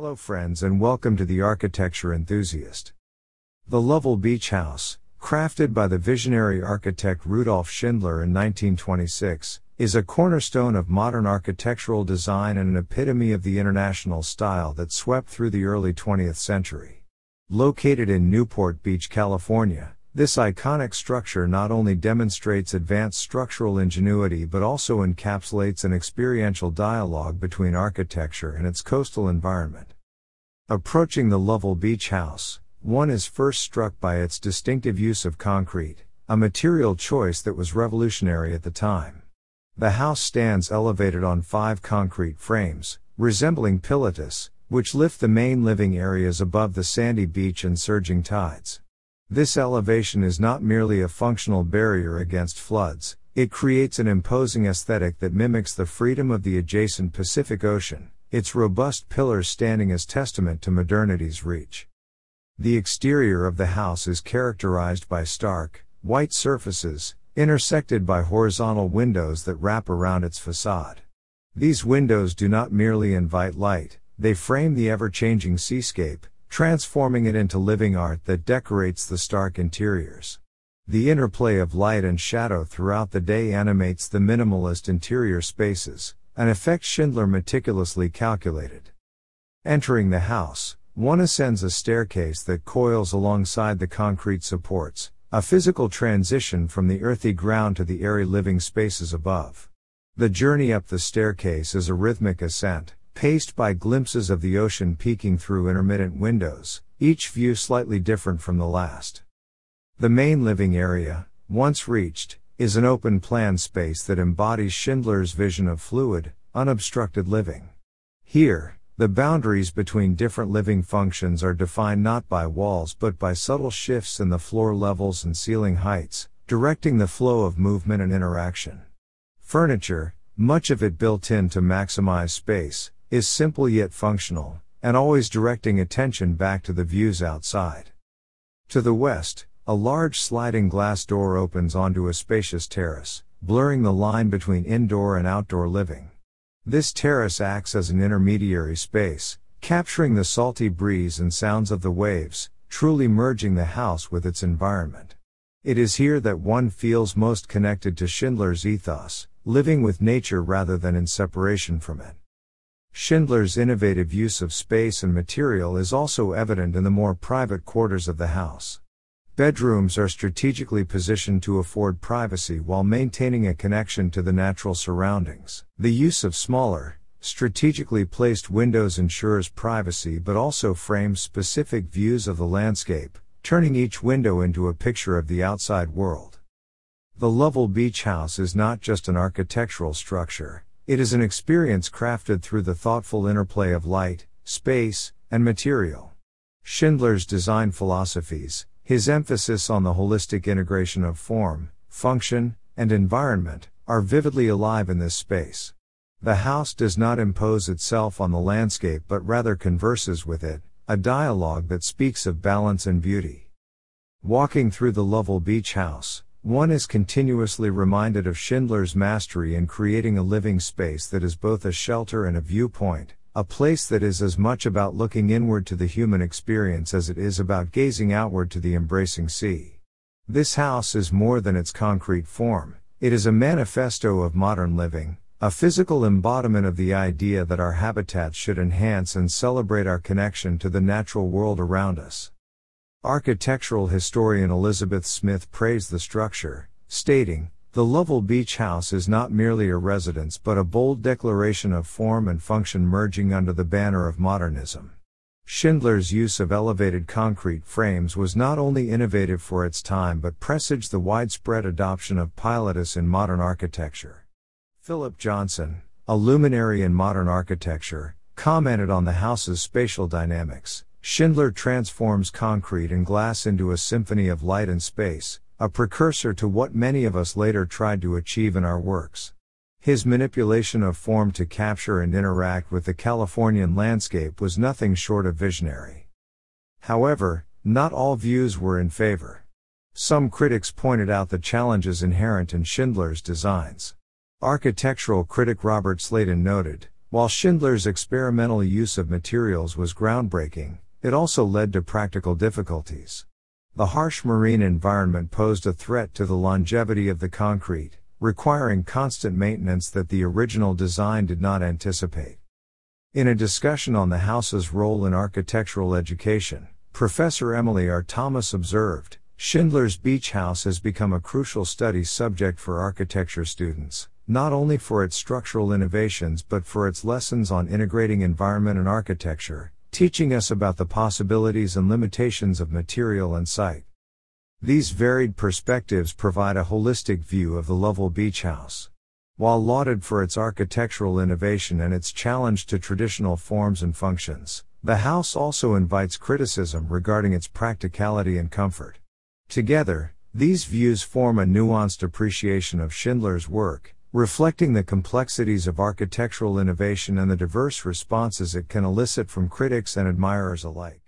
Hello, friends, and welcome to the Architecture Enthusiast. The Lovell Beach House, crafted by the visionary architect Rudolph Schindler in 1926, is a cornerstone of modern architectural design and an epitome of the international style that swept through the early 20th century. Located in Newport Beach, California, this iconic structure not only demonstrates advanced structural ingenuity but also encapsulates an experiential dialogue between architecture and its coastal environment. Approaching the Lovell Beach House, one is first struck by its distinctive use of concrete, a material choice that was revolutionary at the time. The house stands elevated on five concrete frames, resembling pilotis, which lift the main living areas above the sandy beach and surging tides. This elevation is not merely a functional barrier against floods, it creates an imposing aesthetic that mimics the freedom of the adjacent Pacific Ocean, its robust pillars standing as testament to modernity's reach. The exterior of the house is characterized by stark, white surfaces, intersected by horizontal windows that wrap around its facade. These windows do not merely invite light, they frame the ever changing seascape, transforming it into living art that decorates the stark interiors. The interplay of light and shadow throughout the day animates the minimalist interior spaces, an effect Schindler meticulously calculated. Entering the house, one ascends a staircase that coils alongside the concrete supports, a physical transition from the earthy ground to the airy living spaces above. The journey up the staircase is a rhythmic ascent, paced by glimpses of the ocean peeking through intermittent windows, each view slightly different from the last. The main living area, once reached, is an open plan space that embodies Schindler's vision of fluid, unobstructed living. Here, the boundaries between different living functions are defined not by walls but by subtle shifts in the floor levels and ceiling heights, directing the flow of movement and interaction. Furniture, much of it built in to maximize space, is simple yet functional, and always directing attention back to the views outside. To the west, a large sliding glass door opens onto a spacious terrace, blurring the line between indoor and outdoor living. This terrace acts as an intermediary space, capturing the salty breeze and sounds of the waves, truly merging the house with its environment. It is here that one feels most connected to Schindler's ethos, living with nature rather than in separation from it. Schindler's innovative use of space and material is also evident in the more private quarters of the house. Bedrooms are strategically positioned to afford privacy while maintaining a connection to the natural surroundings. The use of smaller, strategically placed windows ensures privacy but also frames specific views of the landscape, turning each window into a picture of the outside world. The Lovell Beach House is not just an architectural structure, it is an experience crafted through the thoughtful interplay of light, space, and material. Schindler's design philosophies, his emphasis on the holistic integration of form, function, and environment, are vividly alive in this space. The house does not impose itself on the landscape but rather converses with it, a dialogue that speaks of balance and beauty. Walking through the Lovell Beach House, one is continuously reminded of Schindler's mastery in creating a living space that is both a shelter and a viewpoint, a place that is as much about looking inward to the human experience as it is about gazing outward to the embracing sea. This house is more than its concrete form, it is a manifesto of modern living, a physical embodiment of the idea that our habitats should enhance and celebrate our connection to the natural world around us. Architectural historian Elizabeth Smith praised the structure, stating, The Lovell Beach House is not merely a residence but a bold declaration of form and function merging under the banner of modernism. Schindler's use of elevated concrete frames was not only innovative for its time but presaged the widespread adoption of pilotis in modern architecture. Philip Johnson, a luminary in modern architecture, commented on the house's spatial dynamics. Schindler transforms concrete and glass into a symphony of light and space, a precursor to what many of us later tried to achieve in our works. His manipulation of form to capture and interact with the Californian landscape was nothing short of visionary. However, not all views were in favor. Some critics pointed out the challenges inherent in Schindler's designs. Architectural critic Robert Sladen noted, While Schindler's experimental use of materials was groundbreaking, it also led to practical difficulties. The harsh marine environment posed a threat to the longevity of the concrete, requiring constant maintenance that the original design did not anticipate. In a discussion on the house's role in architectural education, Professor Emily R. Thomas observed Schindler's Beach House has become a crucial study subject for architecture students, not only for its structural innovations but for its lessons on integrating environment and architecture, teaching us about the possibilities and limitations of material and site. These varied perspectives provide a holistic view of the Lovell Beach House. While lauded for its architectural innovation and its challenge to traditional forms and functions, the house also invites criticism regarding its practicality and comfort. Together, these views form a nuanced appreciation of Schindler's work, reflecting the complexities of architectural innovation and the diverse responses it can elicit from critics and admirers alike.